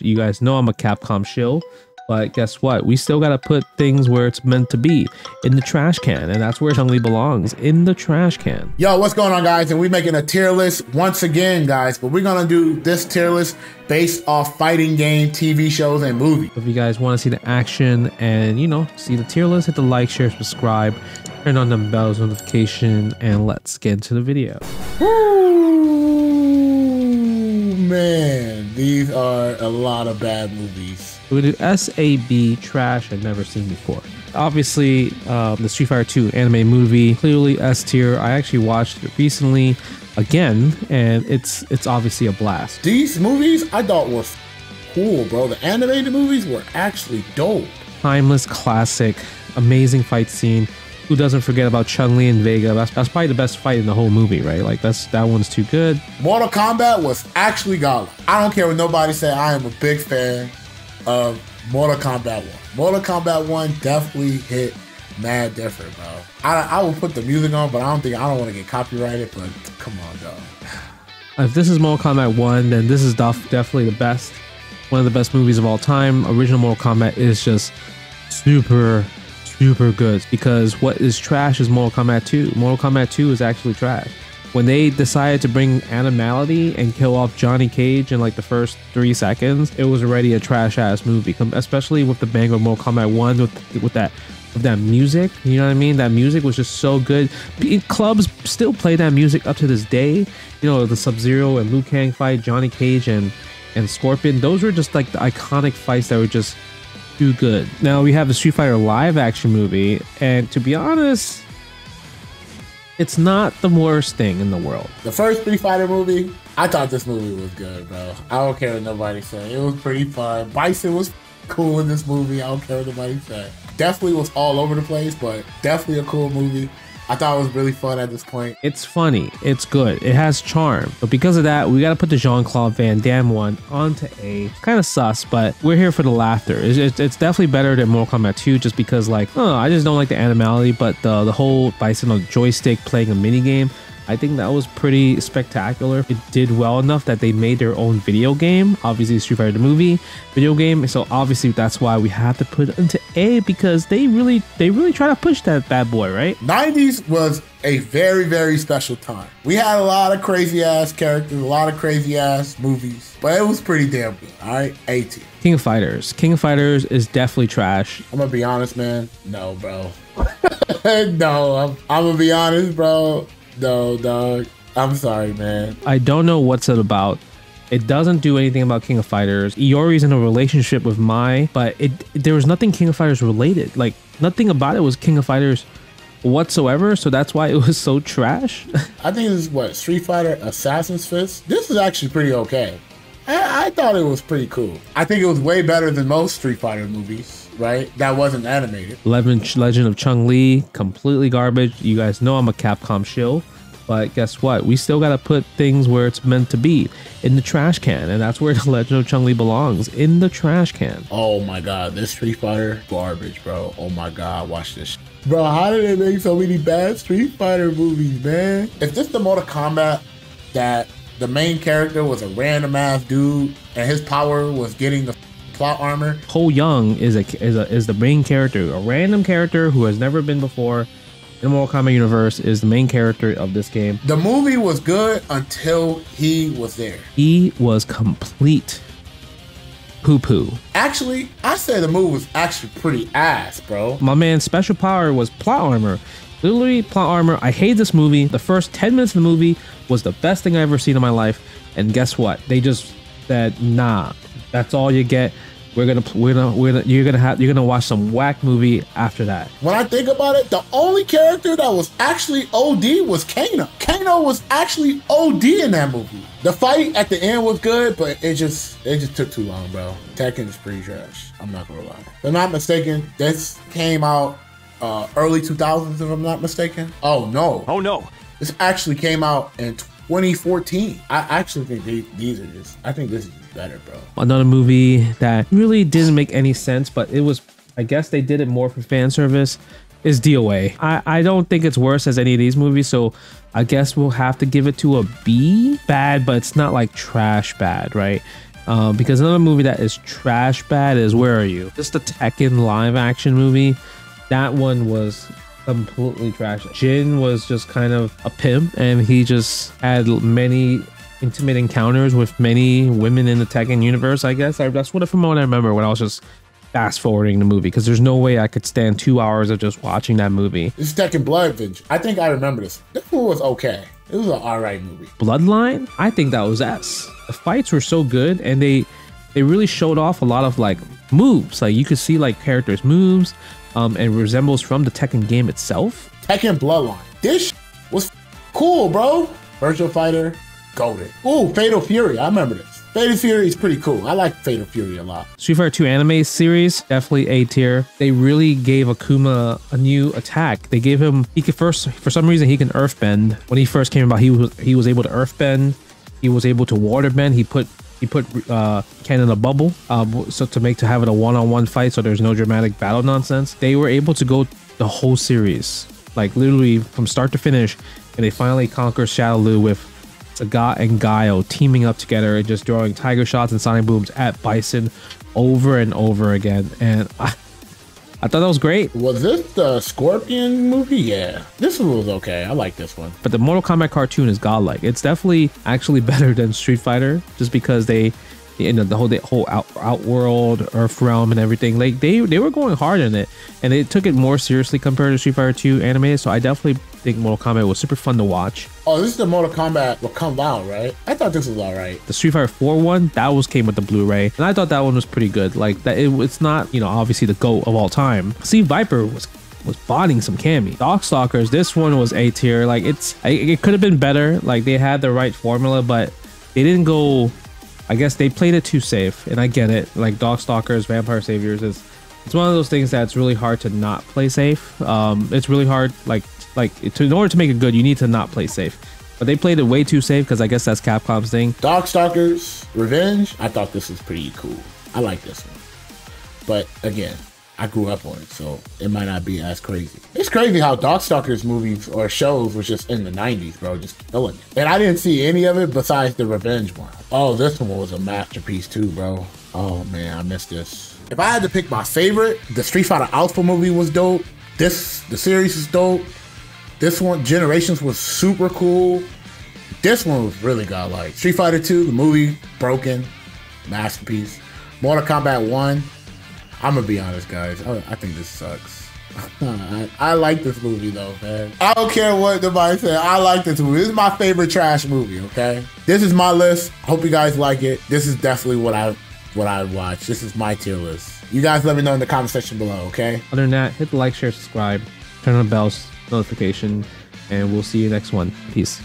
You guys know I'm a Capcom shill, but guess what? We still gotta put things where it's meant to be in the trash can, and that's where Chun-Li belongs in the trash can. Yo, what's going on, guys? And we're making a tier list once again, guys. But we're gonna do this tier list based off fighting game, TV shows, and movies. If you guys want to see the action and you know see the tier list, hit the like, share, subscribe, turn on the bells notification, and let's get into the video. Ooh, man, these are a lot of bad movies. We do SAB trash I've never seen before. Obviously, um, the Street Fighter 2 anime movie, clearly S tier. I actually watched it recently again, and it's it's obviously a blast. These movies I thought were cool, bro. The animated movies were actually dope. Timeless classic, amazing fight scene. Who doesn't forget about Chun Li and Vega? That's, that's probably the best fight in the whole movie, right? Like that's that one's too good. Mortal Kombat was actually godlike. I don't care what nobody say. I am a big fan of Mortal Kombat 1. Mortal Kombat 1 definitely hit mad different, bro. I, I will put the music on, but I don't think I don't want to get copyrighted. But come on, dog. If this is Mortal Kombat 1, then this is def- definitely the best, one of the best movies of all time. Original Mortal Kombat is just super, super good because what is trash is Mortal Kombat 2. Mortal Kombat 2 is actually trash. When they decided to bring animality and kill off Johnny Cage in like the first three seconds, it was already a trash ass movie. Especially with the bang of Mortal Kombat 1 with, with that that music. You know what I mean? That music was just so good. Clubs still play that music up to this day. You know, the Sub Zero and Liu Kang fight, Johnny Cage and and Scorpion. Those were just like the iconic fights that were just too good. Now we have the Street Fighter live action movie, and to be honest, it's not the worst thing in the world. The first Street Fighter movie, I thought this movie was good, bro. I don't care what nobody say. It was pretty fun. Bison was cool in this movie. I don't care what nobody say. Definitely was all over the place, but definitely a cool movie. I thought it was really fun at this point. It's funny, it's good, it has charm, but because of that, we gotta put the Jean Claude Van Damme one onto A. Kind of sus, but we're here for the laughter. It's, it's, it's definitely better than Mortal Kombat 2, just because like, oh, I just don't like the animality, but the the whole Bison on joystick playing a mini game. I think that was pretty spectacular. It did well enough that they made their own video game. Obviously, Street Fighter the movie video game. So obviously, that's why we have to put it into A because they really they really try to push that bad boy, right? 90s was a very, very special time. We had a lot of crazy ass characters, a lot of crazy ass movies, but it was pretty damn good. All right, 18. King of Fighters. King of Fighters is definitely trash. I'm gonna be honest, man. No, bro. no, I'm, I'm gonna be honest, bro. No, dog. I'm sorry, man. I don't know what's it about. It doesn't do anything about King of Fighters. Iori's in a relationship with Mai, but it there was nothing King of Fighters related. Like nothing about it was King of Fighters whatsoever. So that's why it was so trash. I think this is what Street Fighter Assassin's Fist. This is actually pretty okay. I, I thought it was pretty cool. I think it was way better than most Street Fighter movies, right? That wasn't animated. Legend Legend of Chun-Li, completely garbage. You guys know I'm a Capcom shill. But guess what? We still gotta put things where it's meant to be in the trash can, and that's where the Legend of Chun-Li belongs in the trash can. Oh my god, this Street Fighter garbage, bro. Oh my god, watch this. Bro, how did they make so many bad Street Fighter movies, man? If this the Mortal Kombat that the main character was a random ass dude and his power was getting the plot armor, Cole Young is a is a is the main character, a random character who has never been before in the Mortal Kombat universe is the main character of this game. the movie was good until he was there. He was complete poo poo. Actually, I say the movie was actually pretty ass, bro. My man's special power was plot armor. Literally plot armor. I hate this movie. The first 10 minutes of the movie was the best thing I ever seen in my life. And guess what? They just said, nah, that's all you get. We're gonna, we're gonna, we're gonna, you're gonna have, you're gonna watch some whack movie after that. When I think about it, the only character that was actually OD was Kano. Kano was actually OD in that movie. The fight at the end was good, but it just it just took too long, bro. Tekken is pretty trash. I'm not gonna lie. If I'm not mistaken, this came out uh, early 2000s, if I'm not mistaken. Oh no. Oh no. This actually came out in 2014. I actually think they, these are just. I think this is better, bro. Another movie that really didn't make any sense, but it was, I guess they did it more for fan service. Is DOA. I, I don't think it's worse as any of these movies, so I guess we'll have to give it to a B. Bad, but it's not like trash bad, right? Uh, because another movie that is trash bad is Where Are You? Just the Tekken live action movie. That one was completely trash. Jin was just kind of a pimp and he just had many intimate encounters with many women in the Tekken universe, I guess. I, that's what from what I remember when I was just fast forwarding the movie because there's no way I could stand two hours of just watching that movie. This is Tekken Blood Vengeance. I think I remember this. This one was okay. It was an alright movie. Bloodline, I think that was S. The fights were so good and they they really showed off a lot of like moves. Like you could see like characters' moves, um, and resembles from the Tekken game itself. Tekken Bloodline. This was cool, bro. Virtual Fighter, goaded. Ooh, Fatal Fury. I remember this. Fatal Fury is pretty cool. I like Fatal Fury a lot. Street Fighter 2 anime series, definitely A tier. They really gave Akuma a new attack. They gave him he could first for some reason he can earth bend. When he first came about, he was he was able to earth bend. He was able to water bend. He put put uh, Ken in a bubble, uh, so to make to have it a one-on-one fight, so there's no dramatic battle nonsense. They were able to go the whole series, like literally from start to finish, and they finally conquer Shadaloo with Sagat and Guile teaming up together and just throwing tiger shots and sonic booms at Bison over and over again. And I, I thought that was great. Was this the Scorpion movie? Yeah, this one was okay. I like this one. But the Mortal Kombat cartoon is godlike. It's definitely actually better than Street Fighter, just because they you know the whole the whole out, outworld earth realm and everything like they they were going hard in it and they took it more seriously compared to street fighter 2 anime so i definitely think mortal kombat was super fun to watch oh this is the mortal kombat will come out right i thought this was all right the street fighter 4 one that was came with the blu-ray and i thought that one was pretty good like that it, it's not you know obviously the goat of all time C. Viper was was botting some Cammy. Darkstalkers, this one was A tier. Like it's, it could have been better. Like they had the right formula, but they didn't go I guess they played it too safe, and I get it. Like Darkstalkers, Vampire Saviors is it's one of those things that's really hard to not play safe. Um, it's really hard, like like to, in order to make it good, you need to not play safe. But they played it way too safe because I guess that's Capcom's thing. Darkstalkers Revenge, I thought this was pretty cool. I like this one, but again, I grew up on it, so it might not be as crazy. It's crazy how Darkstalkers movies or shows was just in the 90s, bro, just killing it. And I didn't see any of it besides the Revenge one. Oh, this one was a masterpiece too, bro. Oh man, I missed this. If I had to pick my favorite, the Street Fighter Alpha movie was dope. This, the series is dope. This one, Generations, was super cool. This one was really godlike. Street Fighter 2, the movie, broken, masterpiece. Mortal Kombat 1, I'm gonna be honest, guys. I, I think this sucks. I, I, like this movie though, man. I don't care what nobody said. I like this movie. This is my favorite trash movie. Okay, this is my list. Hope you guys like it. This is definitely what I what I watch. This is my tier list. You guys let me know in the comment section below. Okay. Other than that, hit the like, share, subscribe, turn on the bells notification, and we'll see you next one. Peace.